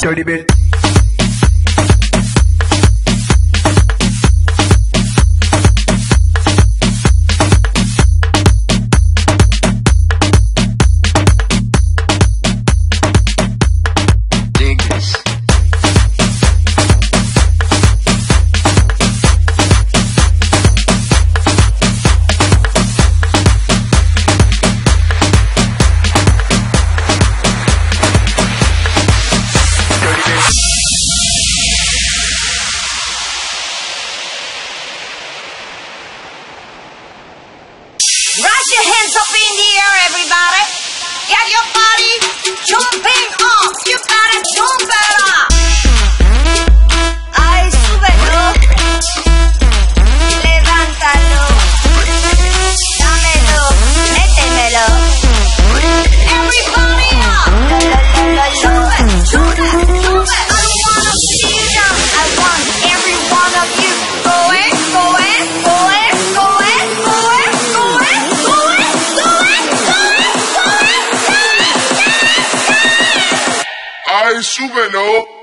Dirty bitch. hands up in the air, everybody. Get your body jumping up. You gotta jump better. I should know.